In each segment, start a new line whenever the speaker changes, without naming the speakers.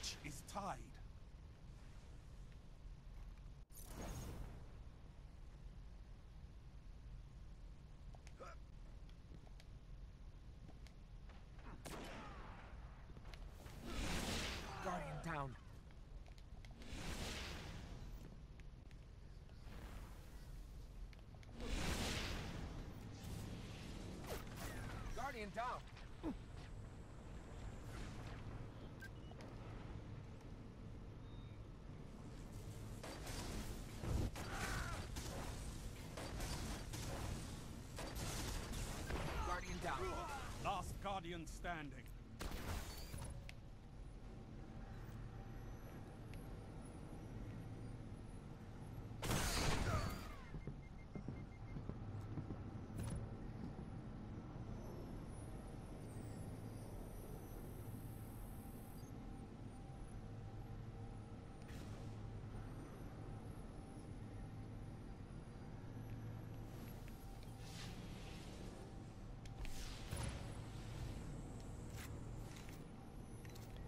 match is tied. Guardian down. Guardian down.
Last Guardian standing.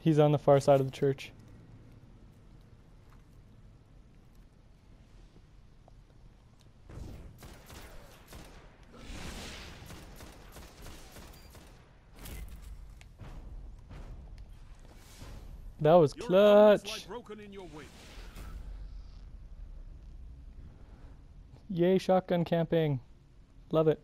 He's on the far side of the church. That was
Your opponents lie
clutch.
broken in your wake.
Yay, shotgun camping. Love it.